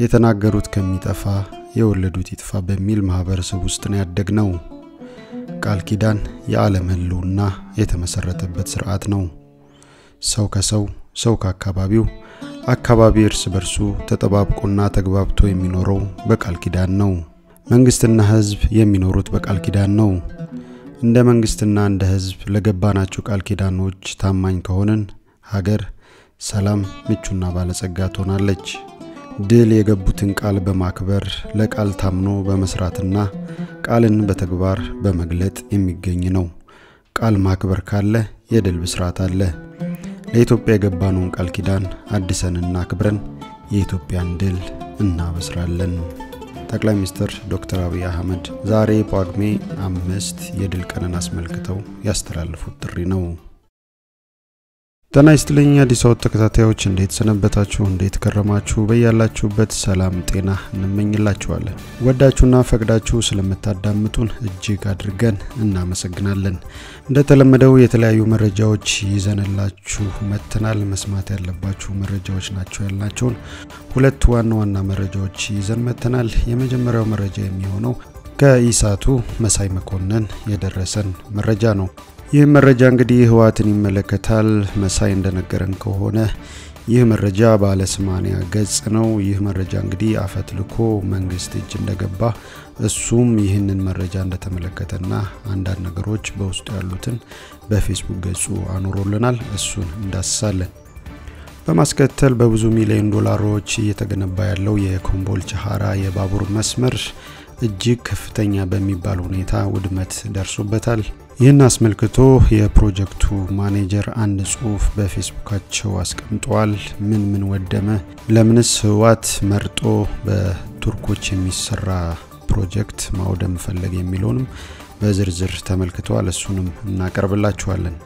የተናገሩት ከሚጠፋ የወለዱት ይጥፋ በሚል ማህበረሰብ ውስጥ ነው ያደግነው። ቃል ኪዳን የዓለም ህልውና የተመሰረተበት ስርዓት ነው። ሰው ከሰው ሰው ከአካባቢው አካባቢ እርስ በርሱ ተጠባብቆና ተግባብቶ የሚኖረው በቃል ኪዳን ነው። መንግስትና ህዝብ የሚኖሩት በቃል ኪዳን ነው። እንደ መንግስትና እንደ ህዝብ ለገባናቸው ቃል ኪዳኖች ታማኝ ከሆንን ሀገር ሰላም፣ ምቹና ባለጸጋ ትሆናለች። ድል የገቡትን ቃል በማክበር ለቃል ታምኖ በመስራትና ቃልን በተግባር በመግለጥ የሚገኝ ነው። ቃል ማክበር ካለ የድል ብስራት አለ። ለኢትዮጵያ የገባነውን ቃል ኪዳን አድሰንና አክብረን የኢትዮጵያን ድል እናበስራለን። ጠቅላይ ሚኒስትር ዶክተር አብይ አህመድ ዛሬ ጳጉሜ አምስት የድል ቀንን አስመልክተው ያስተላለፉት ጥሪ ነው። ጤና ይስጥልኝ አዲስ አበባ ተከታታዮች፣ እንዴት ሰነበታችሁ? እንዴት ከረማችሁ? በያላችሁበት ሰላም ጤና እንመኝላችኋለን። ወዳችሁና ፈቅዳችሁ ስለምታዳምጡን እጅግ አድርገን እናመሰግናለን። እንደተለመደው የተለያዩ መረጃዎች ይዘንላችሁ መጥተናል። መስማት ያለባችሁ መረጃዎች ናቸው ያልናቸውን ሁለት ዋና ዋና መረጃዎች ይዘን መጥተናል። የመጀመሪያው መረጃ የሚሆነው ከኢሳቱ መሳይ መኮንን የደረሰን መረጃ ነው። ይህ መረጃ እንግዲህ ህወሓትን ይመለከታል። መሳይ እንደነገረን ከሆነ ይህ መረጃ ባለ ሰማንያ ገጽ ነው። ይህ መረጃ እንግዲህ አፈትልኮ መንግስት እጅ እንደገባ እሱም ይህንን መረጃ እንደተመለከተና አንዳንድ ነገሮች በውስጡ ያሉትን በፌስቡክ ገጹ አኑሮልናል። እሱን እንዳስሳለን። በማስከተል በብዙ ሚሊዮን ዶላሮች እየተገነባ ያለው የኮምቦልቻ ሀራ የባቡር መስመር እጅግ ከፍተኛ በሚባል ሁኔታ ውድመት ደርሶበታል። ይህን አስመልክቶ የፕሮጀክቱ ማኔጀር አንድ ጽሁፍ በፌስቡካቸው አስቀምጠዋል። ምን ምን ወደመ? ለምንስ ህወሓት መርጦ በቱርኮች የሚሰራ ፕሮጀክት ማውደም ፈለግ የሚለውንም በዝርዝር ተመልክተዋል። እሱንም እናቀርብላችኋለን።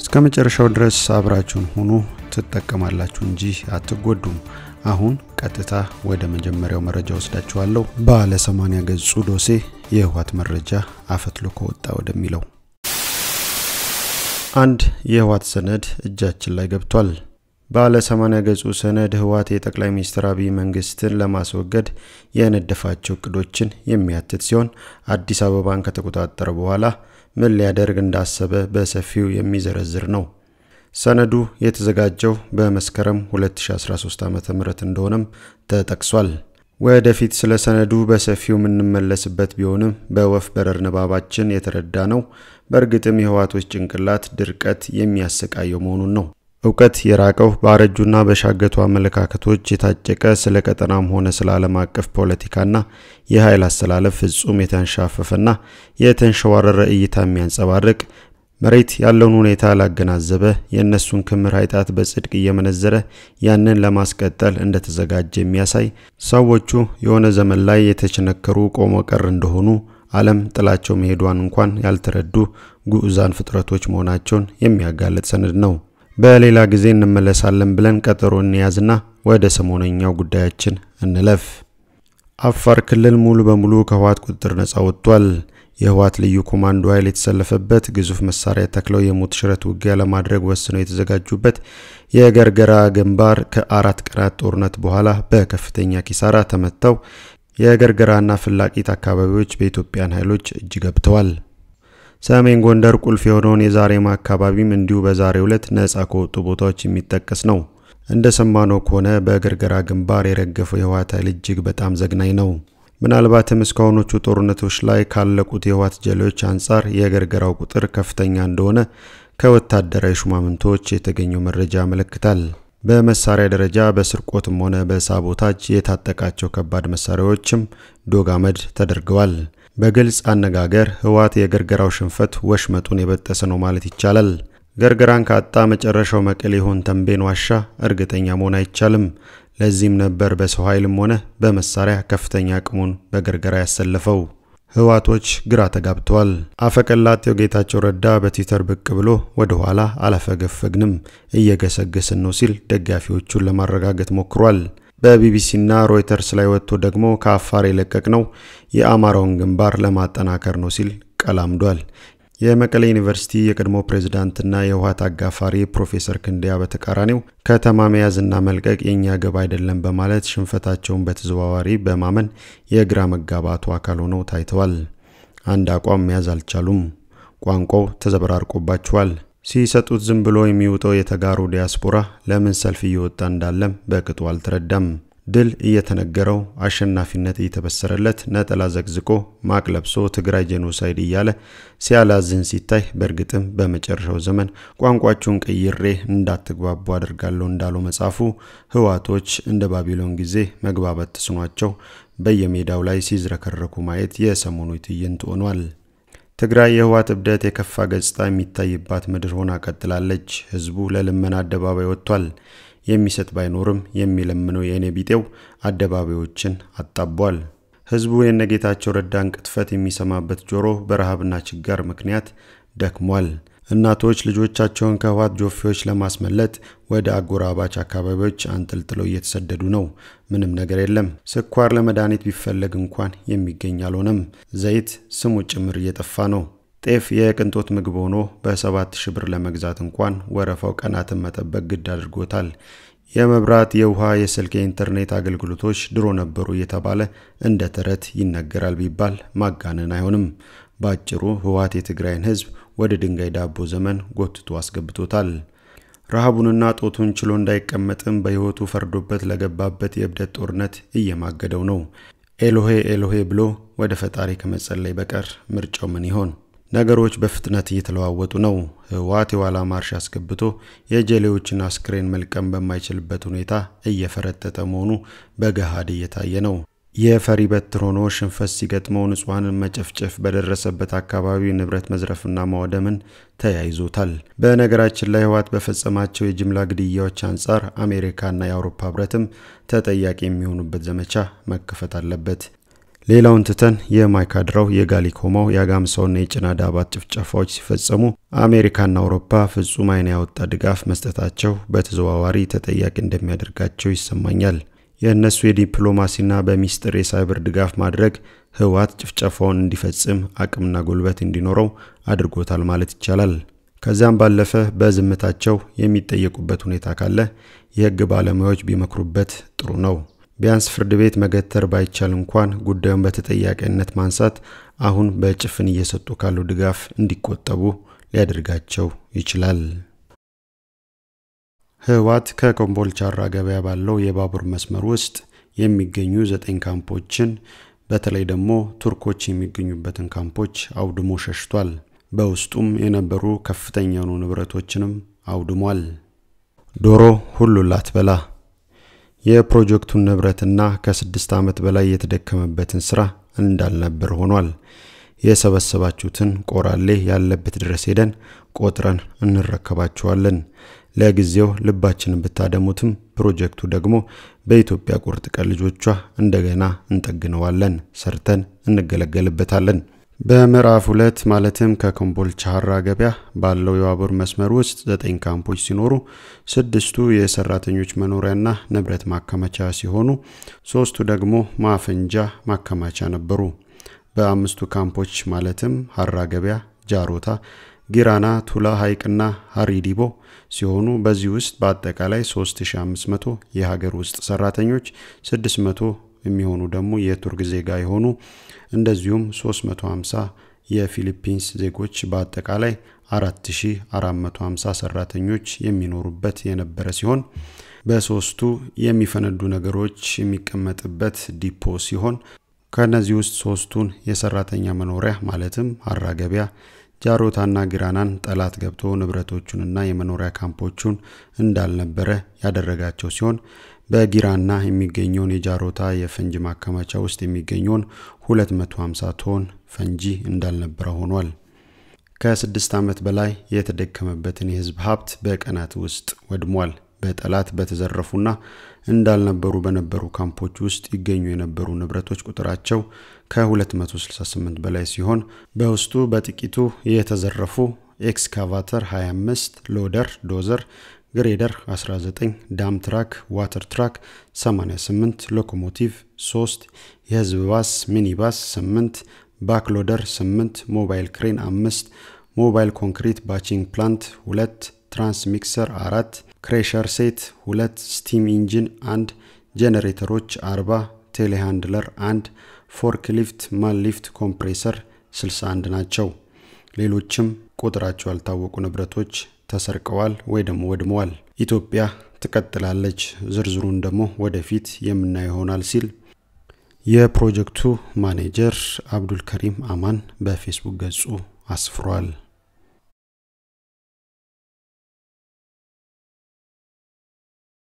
እስከ መጨረሻው ድረስ አብራችሁን ሁኑ። ትጠቀማላችሁ እንጂ አትጎዱም። አሁን ቀጥታ ወደ መጀመሪያው መረጃ ወስዳችኋለሁ። ባለ 80 ገጹ ዶሴ የህወሓት መረጃ አፈትልኮ ወጣ ወደሚለው አንድ የህወሓት ሰነድ እጃችን ላይ ገብቷል። ባለ 80 ገጹ ሰነድ ህወሓት የጠቅላይ ሚኒስትር አብይ መንግስትን ለማስወገድ የነደፋቸው እቅዶችን የሚያትት ሲሆን አዲስ አበባን ከተቆጣጠረ በኋላ ምን ሊያደርግ እንዳሰበ በሰፊው የሚዘረዝር ነው። ሰነዱ የተዘጋጀው በመስከረም 2013 ዓ.ም እንደሆነም ተጠቅሷል። ወደፊት ስለ ሰነዱ በሰፊው የምንመለስበት ቢሆንም በወፍ በረር ንባባችን የተረዳ ነው። በእርግጥም የህወሓቶች ጭንቅላት ድርቀት የሚያሰቃየው መሆኑን ነው። እውቀት የራቀው በአረጁና በሻገቱ አመለካከቶች የታጨቀ ስለ ቀጠናም ሆነ ስለ ዓለም አቀፍ ፖለቲካና የኃይል አስተላለፍ ፍጹም የተንሻፈፈና የተንሸዋረረ እይታ የሚያንጸባርቅ መሬት ያለውን ሁኔታ ያላገናዘበ የእነሱን ክምር ኃይጣት በጽድቅ እየመነዘረ ያንን ለማስቀጠል እንደተዘጋጀ የሚያሳይ ሰዎቹ የሆነ ዘመን ላይ የተቸነከሩ ቆሞ ቀር እንደሆኑ ዓለም ጥላቸው መሄዷን እንኳን ያልተረዱ ጉዑዛን ፍጥረቶች መሆናቸውን የሚያጋልጥ ሰነድ ነው። በሌላ ጊዜ እንመለሳለን ብለን ቀጠሮ እንያዝና ወደ ሰሞነኛው ጉዳያችን እንለፍ። አፋር ክልል ሙሉ በሙሉ ከህወሓት ቁጥጥር ነጻ ወጥቷል። የህወሓት ልዩ ኮማንዶ ኃይል የተሰለፈበት ግዙፍ መሳሪያ ተክለው የሞት ሽረት ውጊያ ለማድረግ ወስነው የተዘጋጁበት የገርገራ ግንባር ከአራት ቀናት ጦርነት በኋላ በከፍተኛ ኪሳራ ተመተው የገርገራና ፍላቂት አካባቢዎች በኢትዮጵያን ኃይሎች እጅ ገብተዋል። ሰሜን ጎንደር ቁልፍ የሆነውን የዛሬማ አካባቢም እንዲሁ በዛሬው ዕለት ነጻ ከወጡ ቦታዎች የሚጠቀስ ነው። እንደሰማነው ከሆነ በገርገራ ግንባር የረገፈው የህወሓት ኃይል እጅግ በጣም ዘግናኝ ነው። ምናልባትም እስካሁኖቹ ጦርነቶች ላይ ካለቁት የህወሓት ጀሌዎች አንጻር የገርገራው ቁጥር ከፍተኛ እንደሆነ ከወታደራዊ ሹማምንቶች የተገኘው መረጃ ያመለክታል። በመሳሪያ ደረጃ በስርቆትም ሆነ በሳቦታጅ የታጠቃቸው ከባድ መሳሪያዎችም ዶግ አመድ ተደርገዋል። በግልጽ አነጋገር ህወሓት የገርገራው ሽንፈት ወሽመጡን የበጠሰ ነው ማለት ይቻላል። ገርገራን ካጣ መጨረሻው መቀሌ ይሆን ተንቤን ዋሻ እርግጠኛ መሆን አይቻልም። ለዚህም ነበር በሰው ኃይልም ሆነ በመሳሪያ ከፍተኛ አቅሙን በገርገራ ያሰለፈው። ህወሓቶች ግራ ተጋብተዋል። አፈቀላጤው ጌታቸው ረዳ በትዊተር ብቅ ብሎ ወደ ኋላ አላፈገፈግንም እየገሰገስን ነው ሲል ደጋፊዎቹን ለማረጋገጥ ሞክሯል። በቢቢሲና ሮይተርስ ላይ ወጥቶ ደግሞ ከአፋር የለቀቅነው የአማራውን ግንባር ለማጠናከር ነው ሲል ቀላምዷል። የመቀሌ ዩኒቨርሲቲ የቀድሞ ፕሬዝዳንትና የህወሓት አጋፋሪ ፕሮፌሰር ክንደያ በተቃራኒው ከተማ መያዝና መልቀቅ የእኛ ግብ አይደለም በማለት ሽንፈታቸውን በተዘዋዋሪ በማመን የግራ መጋባቱ አካል ሆነው ታይተዋል። አንድ አቋም መያዝ አልቻሉም። ቋንቋው ተዘበራርቆባቸዋል። ሲሰጡት ዝም ብሎ የሚውጠው የተጋሩ ዲያስፖራ ለምን ሰልፍ እየወጣ እንዳለም በቅጡ አልተረዳም። ድል እየተነገረው አሸናፊነት እየተበሰረለት ነጠላ ዘግዝቆ ማቅ ለብሶ ትግራይ ጄኖሳይድ እያለ ሲያላዝን ሲታይ በእርግጥም በመጨረሻው ዘመን ቋንቋችሁን ቀይሬ እንዳትግባቡ አድርጋለሁ እንዳለው መጽሐፉ ህወሓቶች እንደ ባቢሎን ጊዜ መግባባት ተስኗቸው በየሜዳው ላይ ሲዝረከረኩ ማየት የሰሞኑ ትዕይንት ሆኗል። ትግራይ የህወሓት እብደት የከፋ ገጽታ የሚታይባት ምድር ሆና ቀጥላለች። ህዝቡ ለልመና አደባባይ ወጥቷል። የሚሰጥ ባይኖርም የሚለምነው የእኔ ቢጤው አደባባዮችን አጣቧል። ህዝቡ የነጌታቸው ረዳን ቅጥፈት የሚሰማበት ጆሮ በረሃብና ችጋር ምክንያት ደክሟል። እናቶች ልጆቻቸውን ከህወሓት ጆፌዎች ለማስመለጥ ወደ አጎራባች አካባቢዎች አንጠልጥለው እየተሰደዱ ነው። ምንም ነገር የለም። ስኳር ለመድኃኒት ቢፈለግ እንኳን የሚገኝ አልሆነም። ዘይት ስሙ ጭምር እየጠፋ ነው። ጤፍ የቅንጦት ምግብ ሆኖ በሰባት ሺህ ብር ለመግዛት እንኳን ወረፋው ቀናትን መጠበቅ ግድ አድርጎታል። የመብራት፣ የውሃ፣ የስልክ፣ የኢንተርኔት አገልግሎቶች ድሮ ነበሩ እየተባለ እንደ ተረት ይነገራል ቢባል ማጋነን አይሆንም። በአጭሩ ህወሓት የትግራይን ህዝብ ወደ ድንጋይ ዳቦ ዘመን ጎትቶ አስገብቶታል። ረሃቡንና ጦቱን ችሎ እንዳይቀመጥም በሕይወቱ ፈርዶበት ለገባበት የእብደት ጦርነት እየማገደው ነው። ኤሎሄ ኤሎሄ ብሎ ወደ ፈጣሪ ከመጸለይ በቀር ምርጫው ምን ይሆን? ነገሮች በፍጥነት እየተለዋወጡ ነው። ህወሓት የኋላ ማርሽ አስገብቶ የጀሌዎችን አስክሬን መልቀም በማይችልበት ሁኔታ እየፈረጠጠ መሆኑ በገሃድ እየታየ ነው። የፈሪ በትር ሆኖ ሽንፈት ሲገጥመው ንጹሐንን መጨፍጨፍ በደረሰበት አካባቢ ንብረት መዝረፍና ማውደምን ተያይዞታል። በነገራችን ላይ ህወሓት በፈጸማቸው የጅምላ ግድያዎች አንጻር አሜሪካና የአውሮፓ ህብረትም ተጠያቂ የሚሆኑበት ዘመቻ መከፈት አለበት። ሌላውን ትተን የማይካድራው የጋሊኮማው የአጋምሳውና የጭና ዳባት ጭፍጨፋዎች ሲፈጸሙ አሜሪካና አውሮፓ ፍጹም ዓይን ያወጣ ድጋፍ መስጠታቸው በተዘዋዋሪ ተጠያቂ እንደሚያደርጋቸው ይሰማኛል። የእነሱ የዲፕሎማሲና በሚስጥር የሳይበር ድጋፍ ማድረግ ህወሓት ጭፍጨፋውን እንዲፈጽም አቅምና ጉልበት እንዲኖረው አድርጎታል ማለት ይቻላል። ከዚያም ባለፈ በዝምታቸው የሚጠየቁበት ሁኔታ ካለ የህግ ባለሙያዎች ቢመክሩበት ጥሩ ነው። ቢያንስ ፍርድ ቤት መገተር ባይቻል እንኳን ጉዳዩን በተጠያቂነት ማንሳት አሁን በጭፍን እየሰጡ ካለው ድጋፍ እንዲቆጠቡ ሊያደርጋቸው ይችላል። ህወሓት ከኮምቦልቻራ ገበያ ባለው የባቡር መስመር ውስጥ የሚገኙ ዘጠኝ ካምፖችን በተለይ ደግሞ ቱርኮች የሚገኙበትን ካምፖች አውድሞ ሸሽቷል። በውስጡም የነበሩ ከፍተኛ የሆኑ ንብረቶችንም አውድሟል። ዶሮ ሁሉን ላትበላ የፕሮጀክቱን ንብረትና ከስድስት ዓመት በላይ የተደከመበትን ስራ እንዳልነበር ሆኗል። የሰበሰባችሁትን ቆራሌ ያለበት ድረስ ሄደን ቆጥረን እንረከባችኋለን። ለጊዜው ልባችንን ብታደሙትም ፕሮጀክቱ ደግሞ በኢትዮጵያ ቁርጥ ቀን ልጆቿ እንደገና እንጠግነዋለን፣ ሰርተን እንገለገልበታለን። በምዕራፍ ሁለት ማለትም ከኮምቦልቻ ሀራ ገበያ ባለው የባቡር መስመር ውስጥ ዘጠኝ ካምፖች ሲኖሩ ስድስቱ የሰራተኞች መኖሪያና ንብረት ማከማቻ ሲሆኑ ሶስቱ ደግሞ ማፈንጃ ማከማቻ ነበሩ። በአምስቱ ካምፖች ማለትም ሀራ ገበያ፣ ጃሮታ፣ ጊራና፣ ቱላ ሐይቅና ሀሪዲቦ ሲሆኑ በዚህ ውስጥ በአጠቃላይ 3500 የሀገር ውስጥ ሰራተኞች፣ 600 የሚሆኑ ደግሞ የቱርክ ዜጋ የሆኑ እንደዚሁም 350 የፊሊፒንስ ዜጎች በአጠቃላይ 4450 ሰራተኞች የሚኖሩበት የነበረ ሲሆን በሶስቱ የሚፈነዱ ነገሮች የሚቀመጥበት ዲፖ ሲሆን ከእነዚህ ውስጥ ሶስቱን የሰራተኛ መኖሪያ ማለትም ሀራ ገበያ ጃሮታና ጊራናን ጠላት ገብቶ ንብረቶቹንና የመኖሪያ ካምፖቹን እንዳልነበረ ያደረጋቸው ሲሆን በጊራና የሚገኘውን የጃሮታ የፈንጂ ማከማቻ ውስጥ የሚገኘውን 250 ቶን ፈንጂ እንዳልነበረ ሆኗል። ከስድስት ዓመት በላይ የተደከመበትን የህዝብ ሀብት በቀናት ውስጥ ወድሟል። በጠላት በተዘረፉና እንዳልነበሩ በነበሩ ካምፖች ውስጥ ይገኙ የነበሩ ንብረቶች ቁጥራቸው ከ268 በላይ ሲሆን በውስጡ በጥቂቱ የተዘረፉ ኤክስካቫተር 25፣ loader፣ dozer grader 19፣ dump truck፣ water truck 88፣ locomotive 3፣ የህዝብ bus minibus 8፣ backloader 8፣ mobile crane 5፣ mobile concrete batching plant ሁለት፣ trans mixer አራት፣ crusher set ሁለት፣ steam engine አንድ፣ ጄኔሬተሮች 40፣ telehandler አንድ፣ forklift፣ man lift፣ compressor 61 ናቸው። ሌሎችም ቁጥራቸው ያልታወቁ ንብረቶች ተሰርቀዋል ወይ ደግሞ ወድመዋል። ኢትዮጵያ ትቀጥላለች፣ ዝርዝሩን ደግሞ ወደፊት የምናየው ይሆናል ሲል የፕሮጀክቱ ማኔጀር አብዱልከሪም አማን በፌስቡክ ገጹ አስፍሯል።